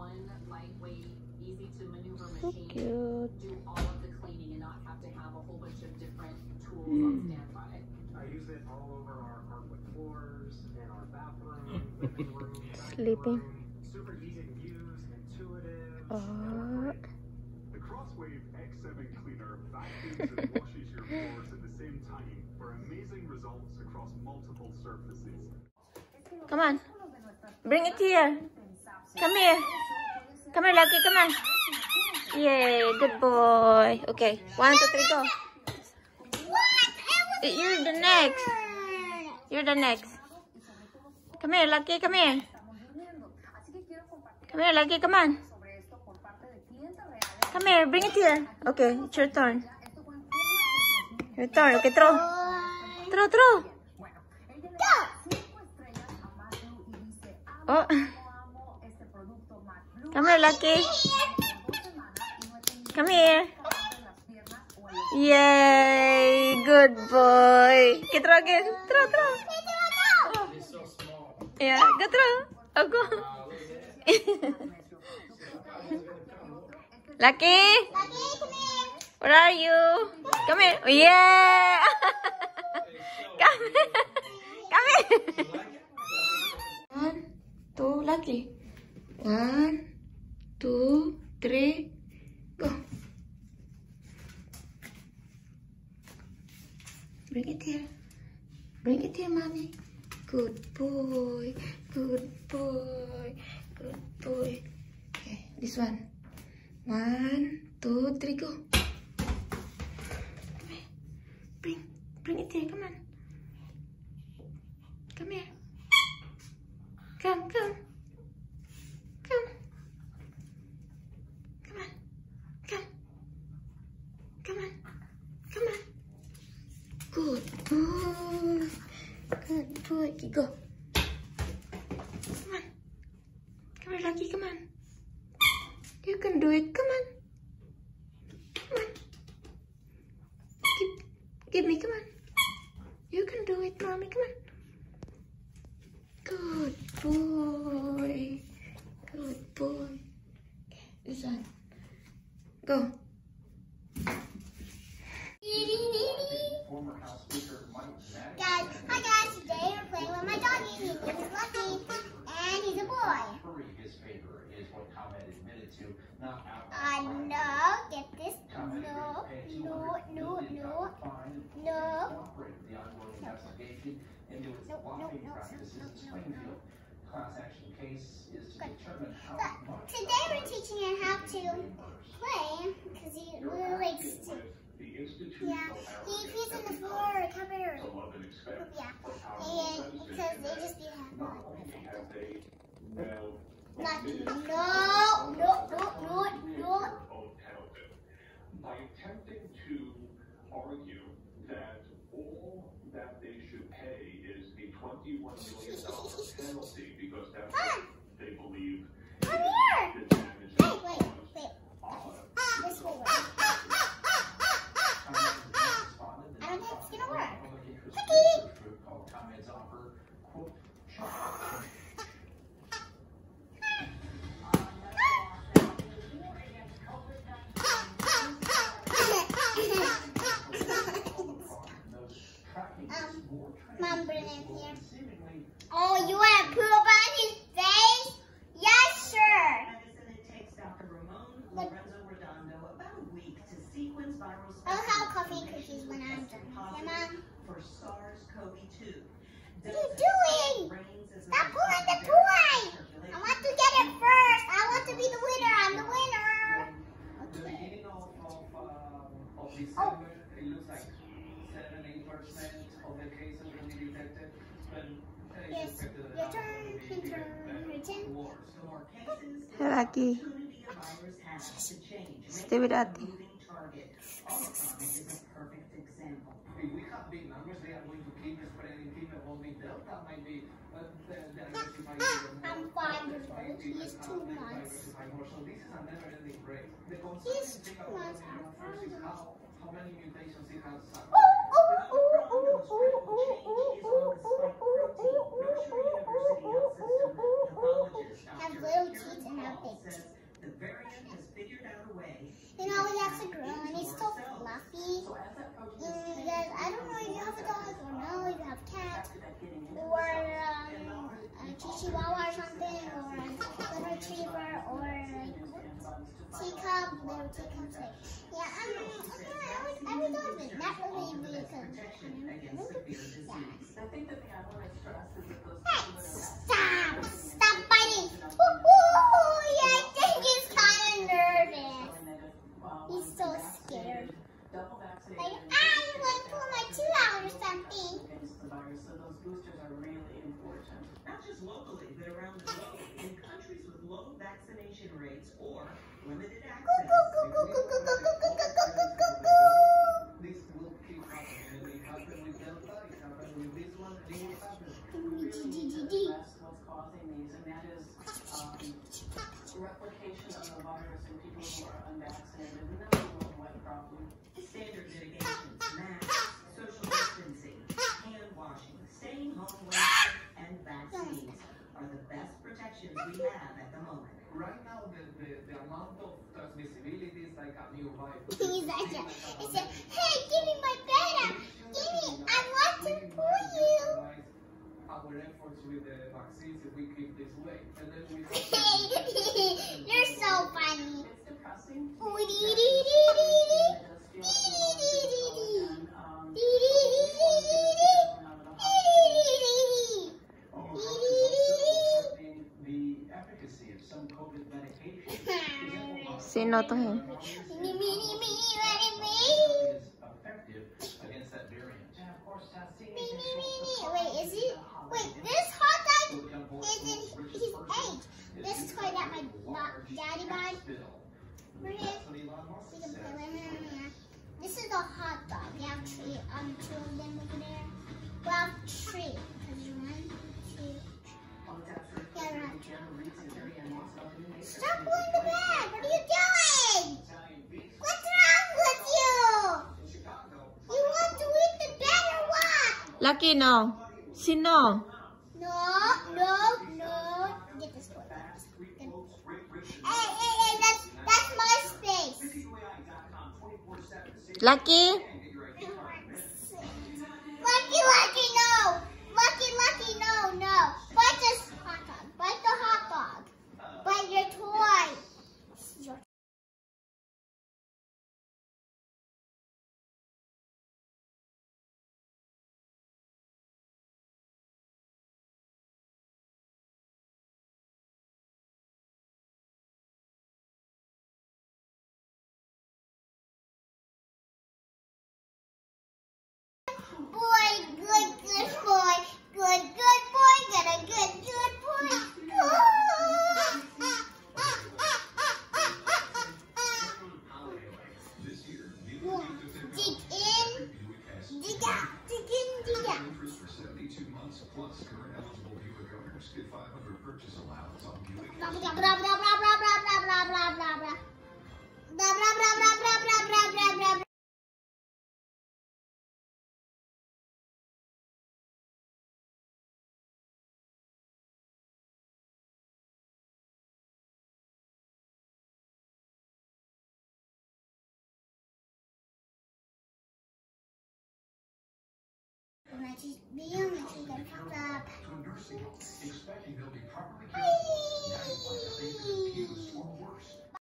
one lightweight, easy to maneuver So machine cute. do all of the cleaning and not have to have a whole bunch of different tools on mm. standby. I use it all over our hardwood floors, in our bathroom, living room, Sleeping. room. Super easy to use, intuitive. Oh. The Crosswave X7 cleaner vacuums and washes your floors at the same time for amazing results across multiple surfaces. Come on. Bring it here. Come here. Come here, Lucky. Come on. Yay, good boy. Okay, one, two, three, go. You're the next. You're the next. Come here, Lucky. Come here. Come here, Lucky. Come on. Come here. Bring it here. Okay, it's your turn. Your turn. Okay, throw. Throw, throw. Oh. Come here, Lucky. Come here. Yay! Good boy. Okay, throw again. Throw, throw. Yeah, go throw. Oh, go. Lucky? Where are you? Come here. Yeah! Come here. Come here. One, two, Lucky. One, two, three, go. Bring it here. Bring it here, mommy. Good boy. Good boy. Good boy. Okay, this one. One, two, three, go. Come here. Bring, bring it here. Come on. Come here. Come, come. Come. On. Come. Come on. Come on. Good boy. Good boy. Go. Come on. Come here, Lucky. Come on. You can do it. Come on. Come on. Give, give me. Come on. You can do it, mommy. Come on. Good boy. Good boy. This. Go. Uh, no, get this. No, no, no, no, no. No, no, no, no. Class action case is to determine how much Today we're teaching you how to play, because he really likes to. Yeah, he pees on the floor or. Yeah, and because they just be happy. Well, not like only have they now Lucky. admitted No, to no, no, no, no. their own penalty. By attempting to argue that all that they should pay is the twenty-one million dollar penalty because that's what they believe Come here. the damage Hey, wait, wait. caused. This will work. ComEd has responded that I don't think it's gonna work. public interest Lucky. research group called ComEd's offer, quote, "shock." Those tracking Um, more Mom, trends bring it visible here. and seemingly Oh, you want to poop on his face? Yes, sure. Medicine, it takes Dr. Ramon Look. Lorenzo Redondo about a week to sequence viral I'll have specimens coffee from and cookies patients when who I'm tested done. Okay, positive Mom? For SARS-CoV-2. What are you doing? Reigns as a Stop pulling the resistant toy. circulation. I want to get it first. I want to be the winner. I'm the winner. The beginning of, of, um, of Oh. December, it looks like seven, eight percent of the cases will be detected, but uh, it's Yes, expected that your that turn, will your be even turn, better your turn. or worse. The more cases, Hey, Lucky. the opportunity a virus has to change. Stay with making it a Ate. moving target. Uh, the, the diversifying. I'm five years old. He's uh, two months. He's two months. How, many mutations has. uh, and have You know, he has to grow, and he's still fluffy. And you guys, I don't know if you have a dog or no, if you have a cat or um, a chihuahua or something or a little retriever or like teacup, little teacups. Like, yeah, I'm, I'm, I'm a dog, but not really because I'm a dog. Hey, stop! I think he's kind of nervous. He's so scared. Like, ah, you want to pull my tooth out or something. against the virus, so those boosters are really important. not just locally, but around the globe, in countries with low vaccination rates or limited access. We have at the moment. Right now, the, the, the amount of transmissibility is like a new virus. He's said, hey, give me my bed. Give me, I want to pull you. Our efforts with the vaccines, if we keep this way, and then we. Say no to him. Wait, is it? Wait, this hot dog isn't his egg. This toy that my daddy bought for him. Lucky no. Sino? No, no, no. Get this boy. Hey, hey, hey, that's, that's my space. Lucky, on Buick. Blah blah blah blah blah blah blah blah blah blah blah beyond my cheese and up. Expecting they'll be properly cared for. That's why they're being abused or worse.